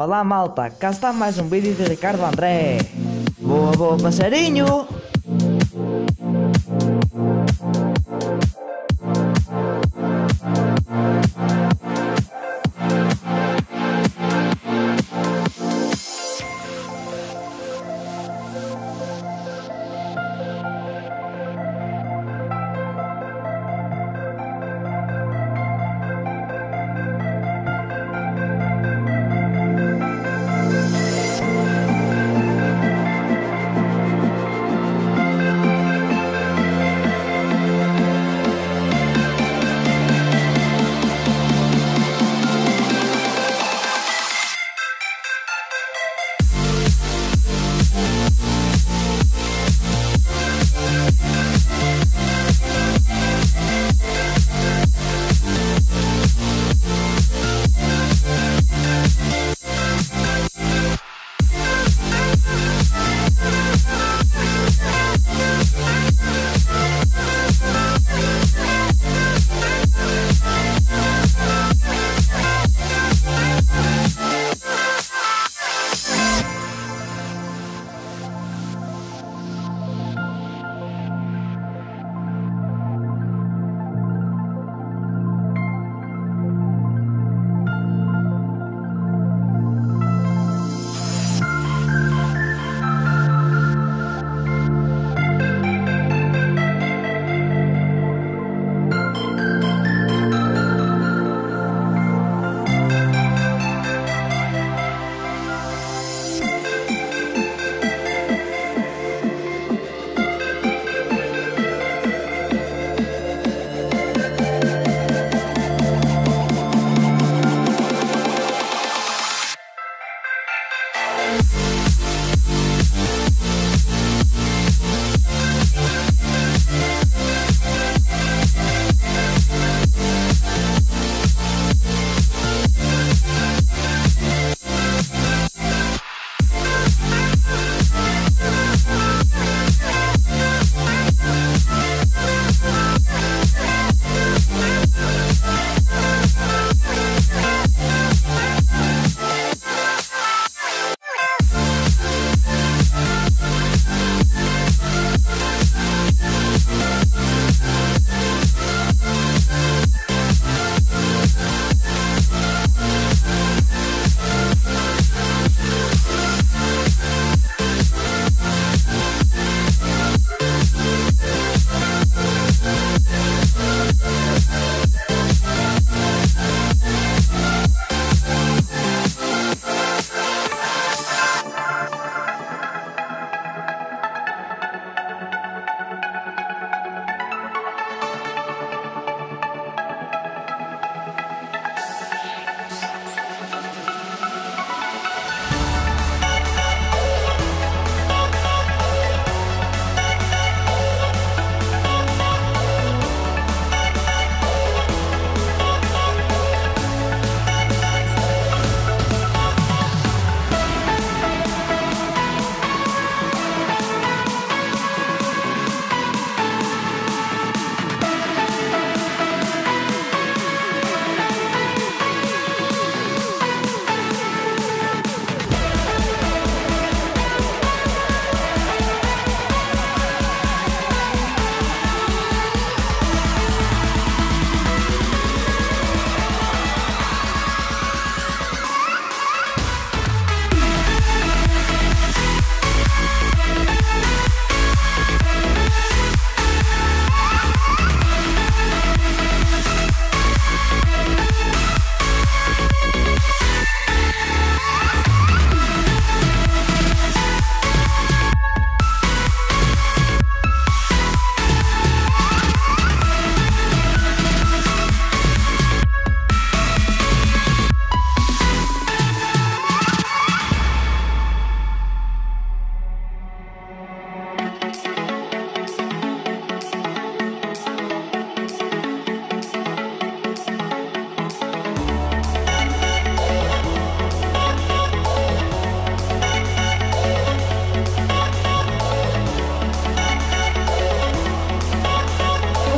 Olá malta, cá está mais um vídeo de Ricardo André. Boa, boa passarinho!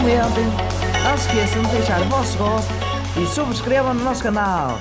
Comentem, não esqueçam de deixar o vosso gosto e subscrevam no nosso canal.